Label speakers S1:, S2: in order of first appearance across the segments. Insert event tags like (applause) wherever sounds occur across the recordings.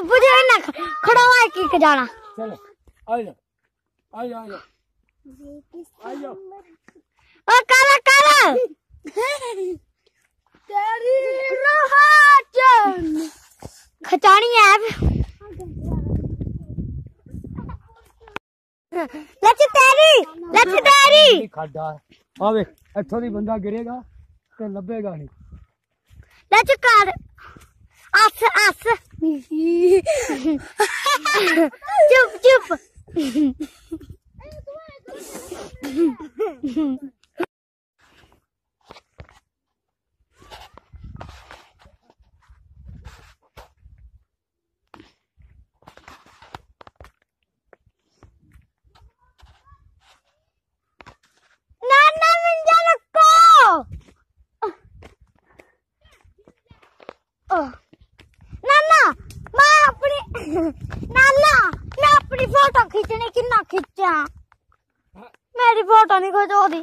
S1: अब्बू जी ना खड़ा हुआ एक एक जाना
S2: चलो
S3: आ जाओ आ जाओ आ जाओ
S2: आ जाओ
S1: ओ काला काला
S2: तेरी रोहाचन
S1: खचानी है ਲੱਚ ਤੇਰੀ ਲੱਚ ਤੇਰੀ ਇਹ
S3: ਖਾਡਾ ਆ ਵੇ ਇੱਥੋਂ ਦੀ ਬੰਦਾ ਗਿਰੇਗਾ ਤੇ ਲੱਭੇਗਾ ਨਹੀਂ
S1: ਲੱਚ ਕਰ us, us.
S2: jump,
S1: jump. Oh. नाला मैं अपनी फ़ोटो खींचने की ना खींचा। मेरी फ़ोटो नहीं कोई तो दी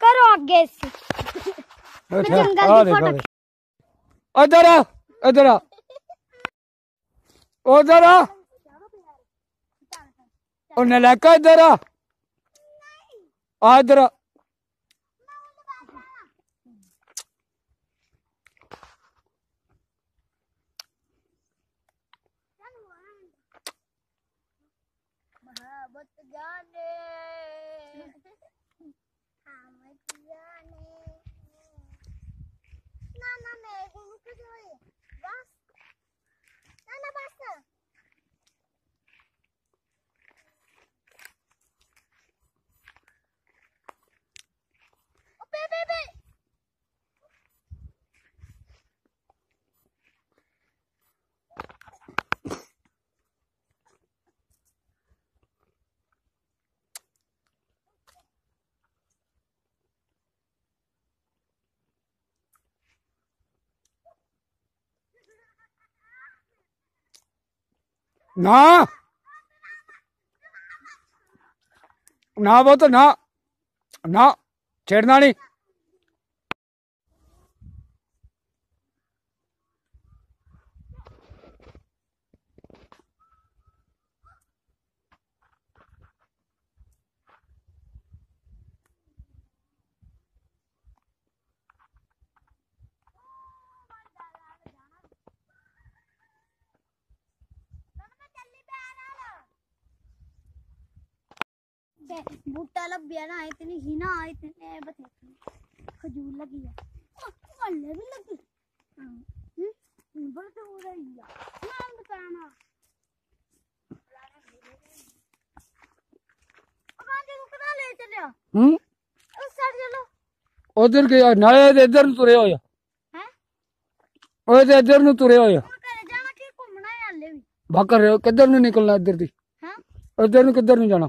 S1: करो आगे इससे अच्छा,
S3: मैं जंगल की
S1: फ़ोटो
S3: इधर आ इधर आ। उधर आ। और नलाका इधर आ इधर आ।
S2: मोहब्बत जाने (laughs)
S3: Na? Na, warte, na. Na. Czernani.
S2: है बूटा लब ना इतनी हिना इतने बता खजूर लगी है। मल्ले भी लगी। हाँ। हम्म, तो
S3: हम्म? उधर गया नाले इधर नु तुरे होया
S2: हैं?
S3: इधर नु तुरे होया भाकर रहे हो किधर नु निकलना इधर दी?
S2: हाँ?
S3: इधर नु किधर नु जाना?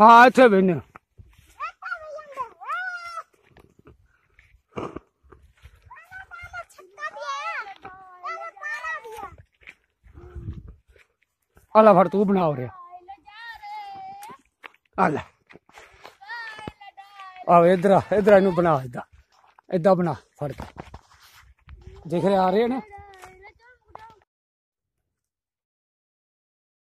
S3: हाँ थे बहने फट तू बना रे अल्लाह आओ, इधर इधर इन बना इदा इदा बना, फड़ देख रहे आ रहे ना?